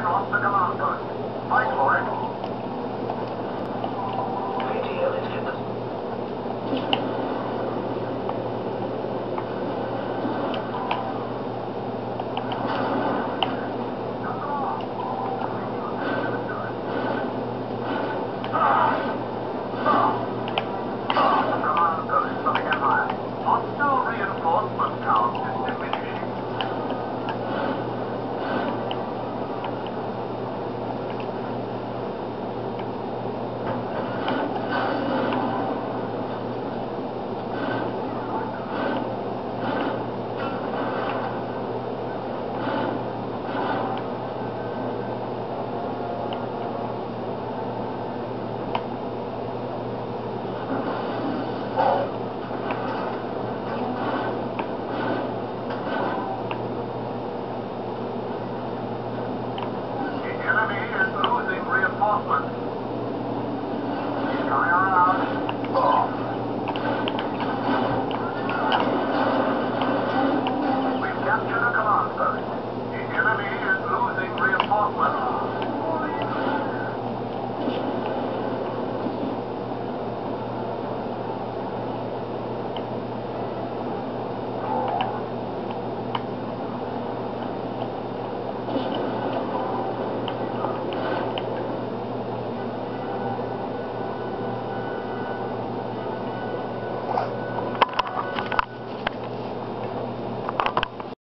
lost the command post. Fight for it. VTL is hit.